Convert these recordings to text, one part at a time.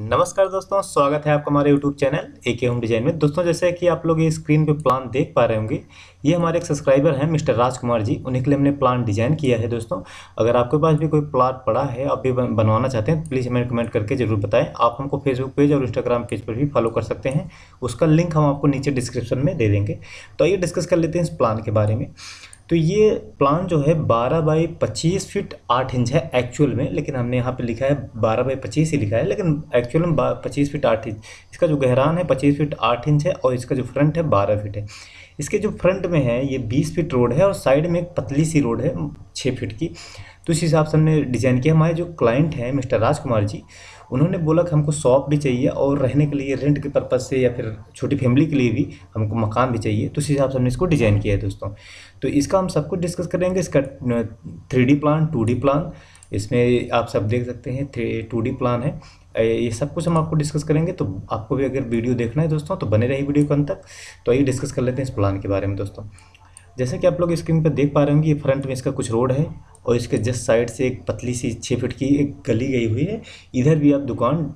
नमस्कार दोस्तों, स्वागत है आपका हमारे यूट्यूब चैनल ए के होम डिज़ाइन में। दोस्तों, जैसे कि आप लोग ये स्क्रीन पे प्लान देख पा रहे होंगे, ये हमारे एक सब्सक्राइबर हैं मिस्टर राजकुमार जी, उन्हीं के लिए हमने प्लान डिज़ाइन किया है दोस्तों। अगर आपके पास भी कोई प्लाट पड़ा है, आप भी बनवाना चाहते हैं प्लीज़ हमें कमेंट करके ज़रूर बताएँ। आप हमको फेसबुक पेज और इंस्टाग्राम पेज पर भी फॉलो कर सकते हैं। उसका लिंक हम आपको नीचे डिस्क्रिप्शन में दे देंगे। तो आइए डिस्कस कर लेते हैं इस प्लान के बारे में। तो ये प्लान जो है 12 बाई 25 फीट 8 इंच है एक्चुअल में, लेकिन हमने यहाँ पे लिखा है 12 बाई 25 ही लिखा है, लेकिन एक्चुअल में 25 फीट 8 इंच इसका जो गहरान है 25 फीट 8 इंच है और इसका जो फ्रंट है 12 फीट है। इसके जो फ्रंट में है ये 20 फीट रोड है और साइड में एक पतली सी रोड है छः फीट की। तो इस हिसाब से हमने डिज़ाइन किया हमारे जो क्लाइंट हैं मिस्टर राजकुमार जी उन्होंने बोला कि हमको शॉप भी चाहिए और रहने के लिए रेंट के पर्पज़ से या फिर छोटी फैमिली के लिए भी हमको मकान भी चाहिए। तो इस हिसाब से हमने इसको डिज़ाइन किया है दोस्तों। तो इसका हम सब कुछ डिस्कस करेंगे। इसका थ्री प्लान टू प्लान इसमें आप सब देख सकते हैं थ्री टू प्लान है। ये सब कुछ हम आपको डिस्कस करेंगे। तो आपको भी अगर वीडियो देखना है दोस्तों तो बने रही वीडियो को अंत तक। तो आइए डिस्कस कर लेते हैं इस प्लान के बारे में दोस्तों। जैसे कि आप लोग स्क्रीन पर देख पा रहे होंगे, ये फ्रंट में इसका कुछ रोड है। और इसके जस्ट साइड से एक पतली सी छः फीट की एक गली गई हुई है। इधर भी आप दुकान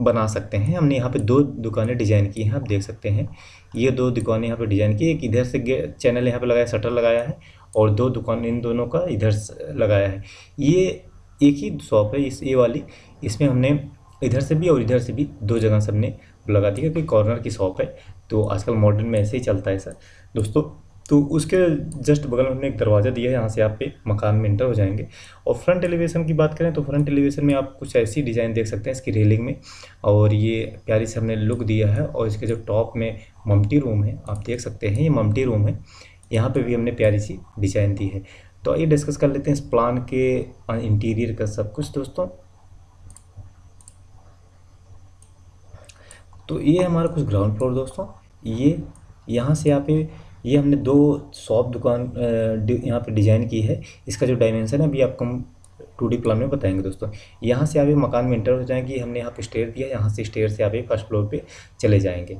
बना सकते हैं। हमने यहाँ पे दो दुकानें डिज़ाइन की हैं, आप देख सकते हैं। ये दो दुकानें यहाँ पे डिज़ाइन की एक इधर से चैनल यहाँ पे लगाया, शटर लगाया है और दो दुकान इन दोनों का इधर लगाया है। ये एक ही शॉप है इस, ये वाली। इसमें हमने इधर से भी और इधर से भी दो जगह से हमने लगा दी क्योंकि कॉर्नर की शॉप है। तो आजकल मॉडर्न में ऐसे ही चलता है सर दोस्तों तो उसके जस्ट बगल में हमने एक दरवाज़ा दिया है, यहाँ से आप पे मकान में इंटर हो जाएँगे। और फ्रंट एलिवेशन की बात करें तो फ्रंट एलिवेशन में आप कुछ ऐसी डिज़ाइन देख सकते हैं इसकी रेलिंग में। और ये प्यारी से हमने लुक दिया है और इसके जो टॉप में ममटी रूम है, आप देख सकते हैं ये ममटी रूम है। यहाँ पर भी हमने प्यारी सी डिज़ाइन दी है। तो आइए डिस्कस कर लेते हैं इस प्लान के इंटीरियर का सब कुछ दोस्तों। तो ये हमारा कुछ ग्राउंड फ्लोर दोस्तों। ये यहाँ से यहाँ पे ये हमने दो शॉप दुकान यहाँ पर डिज़ाइन की है। इसका जो डायमेंशन है, अभी आपको हम टू डी प्लान में बताएँगे दोस्तों। यहाँ से आप मकान में इंटर हो जाएँगे हमने यहाँ पर स्टेयर दिया, यहाँ से स्टेयर से आप एक फ़र्स्ट फ्लोर पर चले जाएँगे।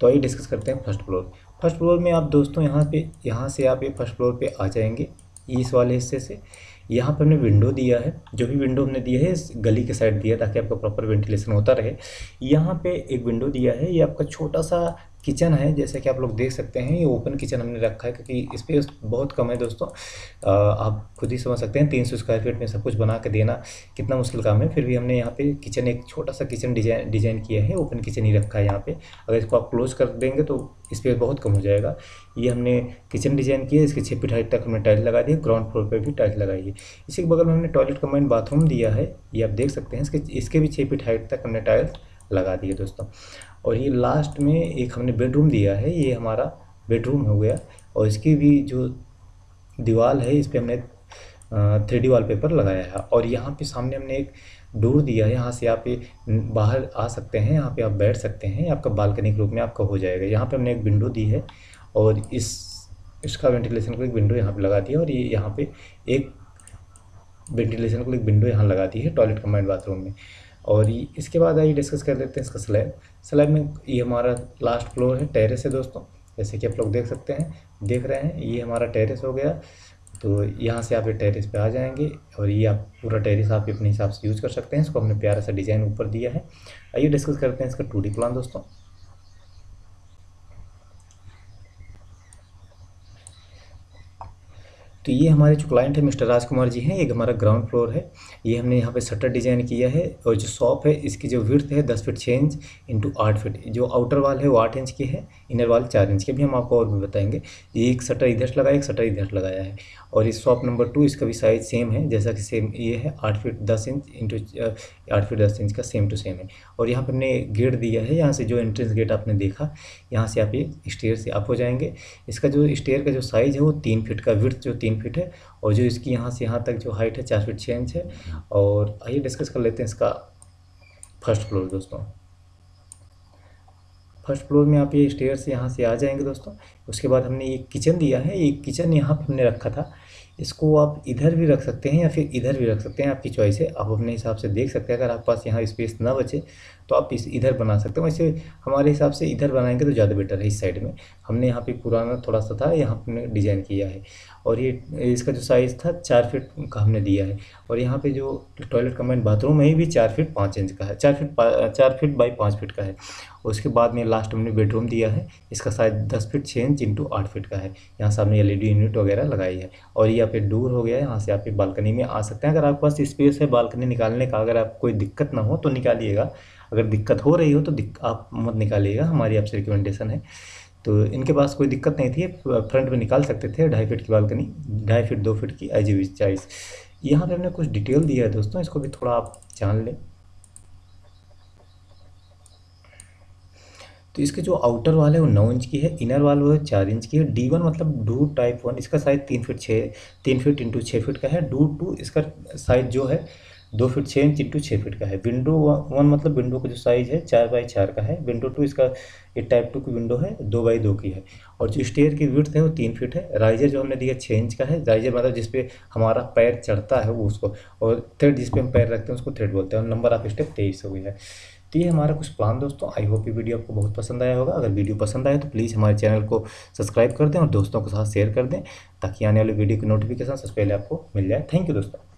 तो आइए डिस्कस करते हैं फ़र्स्ट फ्लोर फ़र्स्ट फ्लोर में आप दोस्तों यहाँ पे, यहाँ से आप ये फ़र्स्ट फ्लोर पे आ जाएँगे, इस वाले हिस्से से। यहाँ पर हमने विंडो दिया है, जो भी विंडो हमने दिया है गली के साइड दिया ताकि आपका प्रॉपर वेंटिलेशन होता रहे। यहाँ पे एक विंडो दिया है, ये आपका छोटा सा किचन है, जैसे कि आप लोग देख सकते हैं, ये ओपन किचन हमने रखा है क्योंकि स्पेस बहुत कम है दोस्तों। आप खुद ही समझ सकते हैं, तीन सौ स्क्वायर फीट में सब कुछ बना के देना कितना मुश्किल काम है। फिर भी हमने यहाँ पे किचन, एक छोटा सा किचन डिज़ाइन डिज़ाइन किया है, ओपन किचन ही रखा है यहाँ पे। अगर इसको आप क्लोज कर देंगे तो स्पेस बहुत कम हो जाएगा। ये हमने किचन डिज़ाइन किया इसके छः फीट हाइट तक हमने टाइल लगा दी ग्राउंड फ्लोर पर भी टाइल लगाई है। इसी के बगल में हमने टॉयलेट कम्बाइंड बाथरूम दिया है, ये आप देख सकते हैं, इसके इसके भी छः फीट हाइट तक हमने टाइल्स लगा दिए दोस्तों। और ये लास्ट में एक हमने बेडरूम दिया है, ये हमारा बेडरूम हो गया। और इसकी भी जो दीवार है, इस पर हमने थ्री डी वाल पेपर लगाया है। और यहाँ पे सामने हमने एक डोर दिया है, यहाँ से आप ये बाहर आ सकते हैं, यहाँ पे आप बैठ सकते हैं, आपका बालकनी के रूप में आपका हो जाएगा। यहाँ पे हमने एक विंडो दी है और इस, इसका वेंटिलेशन को एक विंडो यहाँ पे लगा दिया और ये यहाँ पे एक वेंटिलेशन को एक विंडो यहाँ लगा दी है टॉयलेट कम्बाइंड बाथरूम में। और इसके बाद आइए डिस्कस कर लेते हैं इसका स्लैब स्लैब में ये हमारा लास्ट फ्लोर है टेरेस है दोस्तों। जैसे कि आप लोग देख सकते हैं, देख रहे हैं, ये हमारा टेरेस हो गया। तो यहाँ से आप ये टेरेस पे आ जाएँगे और ये आप पूरा टेरेस आप अपने हिसाब से यूज़ कर सकते हैं। इसको हमने प्यारा सा डिज़ाइन ऊपर दिया है। आइए डिस्कस करते हैं इसका टू प्लान दोस्तों। तो ये हमारे जो क्लाइंट है, मिस्टर राजकुमार जी हैं, एक हमारा ग्राउंड फ्लोर है। ये हमने यहाँ पे शटर डिज़ाइन किया है और जो शॉप है, इसकी जो विर्थ है, दस फीट छः इंच इंटू आठ फीट जो आउटर वाल है, वो आठ इंच की है इनर वाल चार इंच के। भी हम आपको और भी बताएँगे। ये एक शटर इधर लगाया, एक शटर इधर लगाया है। और इस शॉप नंबर टू इसका भी साइज़ सेम है, जैसा कि सेम ये है, आठ फीट दस इंच इंटू आठ फीट दस इंच का सेम टू सेम है। और यहाँ पर हमने गेट दिया है, यहाँ से जो एंट्रेंस गेट आपने देखा, यहाँ से आप ये स्टेयर से आप हो जाएँगे। इसका जो स्टेयर का जो साइज़ है वो तीन फीट का विर्थ जो तीन फीट है, और जो इसकी यहाँ से यहाँ तक जो हाइट है, चार फीट छः इंच है। और आइए डिस्कस कर लेते हैं इसका फ़र्स्ट फ्लोर दोस्तों। फ़र्स्ट फ्लोर में आप ये स्टेयर से यहाँ से आ जाएँगे दोस्तों। उसके बाद हमने ये किचन दिया है, ये किचन यहाँ पर हमने रखा था। इसको आप इधर भी रख सकते हैं या फिर इधर भी रख सकते हैं। आपकी चॉइस है। आप अपने हिसाब से देख सकते हैं। अगर आपके पास यहाँ स्पेस ना बचे तो आप इस इधर बना सकते हो। वैसे हमारे हिसाब से इधर बनाएँगे तो ज़्यादा बेटर है इस साइड में। हमने यहाँ पे पुराना थोड़ा सा था, यहाँ पे डिज़ाइन किया है। और ये इसका जो साइज़ था, चार फिट का हमने दिया है। और यहाँ पे जो टॉयलेट कमेंट बाथरूम है भी चार फिट पाँच इंच का है। चार फिट चार फिट बाई पाँच फिट का है। उसके बाद में लास्ट हमने बेडरूम दिया है। इसका साइज़ दस फिट छः इंच इंटू आठ फिट का है। यहाँ से हमने एल यूनिट वगैरह लगाई है। और ये यहाँ पे दूर हो गया है। यहाँ से आप बालकनी में आ सकते हैं। अगर आपके पास स्पेस है बालकनी निकालने का, अगर आप कोई दिक्कत ना हो तो निकालिएगा। अगर दिक्कत हो रही हो तो आप मत निकालिएगा। हमारी आपसे रिकमेंडेशन है। तो इनके पास कोई दिक्कत नहीं थी। फ्रंट में निकाल सकते थे ढाई फीट की बालकनी ढाई फीट दो फीट की यू चाइस यहाँ पे हमने कुछ डिटेल दिया है दोस्तों। इसको भी थोड़ा आप जान लें। तो इसके जो आउटर वाल है, वो नौ इंच की है इनर वाल वो है चार इंच की है। डी वन मतलब डू टाइप वन इसका साइज़ तीन फीट छः तीन फीट इंटू छः फीट का है। डू टू इसका साइज़ जो है, दो फीट छः इंच इंटू छः फीट का है। विंडो वन मतलब विंडो का जो साइज़ है, चार बाई चार का है। विंडो टू इसका, ये टाइप टू की विंडो है, दो बाई दो की है। और जो स्टेयर की विड्थ है, वो तीन फीट है। राइजर जो हमने दिया छः इंच का है। राइजर मतलब जिसपे हमारा पैर चढ़ता है, वो उसको, और थ्रेड जिसपे हम पैर रखते हैं, उसको थ्रेड बोलते हैं। और नंबर ऑफ़ स्टेप तेईस हो गया है। तो ये हमारा कुछ प्लान दोस्तों? आई होप ये वीडियो आपको बहुत पसंद आया होगा। अगर वीडियो पसंद आए तो प्लीज़ हमारे चैनल को सब्सक्राइब कर दें और दोस्तों के साथ शेयर कर दें, ताकि आने वाले वीडियो की नोटिफिकेशन सबसे पहले आपको मिल जाए। थैंक यू दोस्तों।